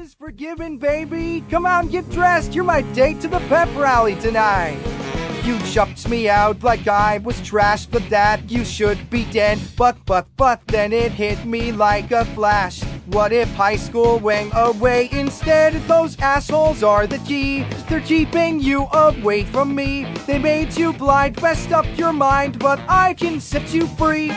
is forgiven, baby. Come on, get dressed. You're my date to the pep rally tonight. You chucked me out like I was trash, but that you should be dead. But, but, but, then it hit me like a flash. What if high school went away instead? Those assholes are the key. They're keeping you away from me. They made you blind, messed up your mind, but I can set you free.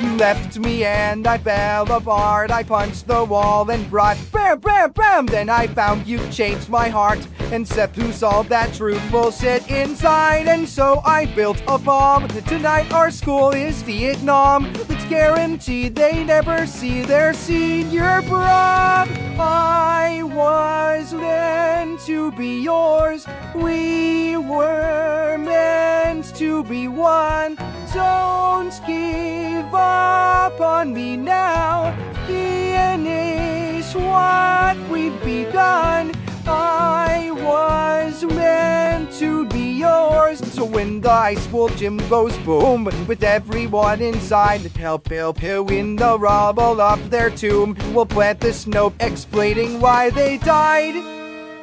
You left me and I fell apart. I punched the wall and brought bam, bam, bam. Then I found you changed my heart and loose all that truth bullshit inside. And so I built a bomb. Tonight our school is Vietnam. It's guaranteed they never see their senior prom. I was meant to be yours. We were meant to be one. Don't give up on me now. Finish what we've begun. I was meant to be yours. So when the high school gym goes boom, with everyone inside, help help help in the rubble of their tomb, we'll plant this note explaining why they died.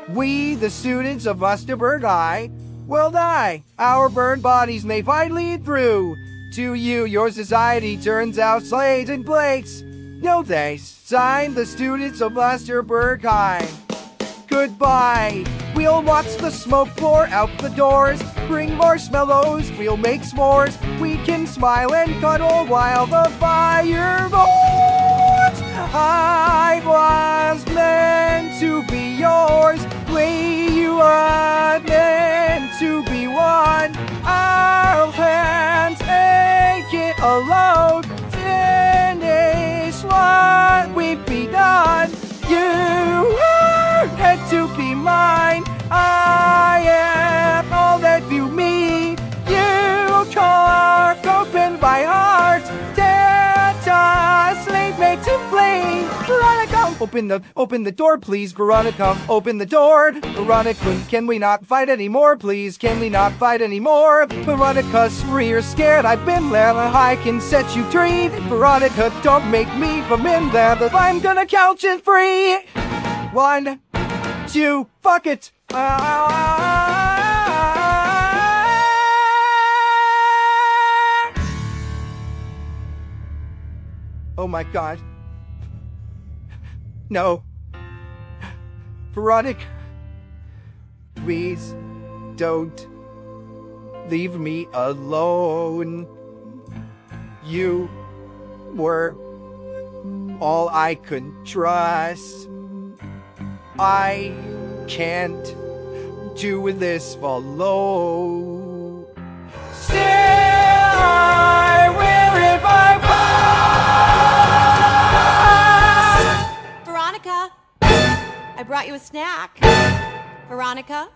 We, the students of Westerberg High, will die. Our burned bodies may finally through. To you, your society turns out slaves and plates. No thanks. Signed, the students of Westerberg High. Goodbye. We'll watch the smoke pour out the doors. Bring marshmallows, we'll make s'mores. We can smile and cuddle while the fire roars. I was meant to be yours. Take. Finish what we've begun. You open the open the door, please. Veronica, open the door. Veronica, can we not fight anymore, please? Can we not fight anymore? Veronica, you're scared. I've been there. I can set you free. Veronica, don't make me from in there. I'm gonna couch it free. One, two, fuck it. Ah, ah, ah, oh my god. No. Veronica. Please don't leave me alone. You were all I could trust. I can't do this alone. Still, a snack. Veronica?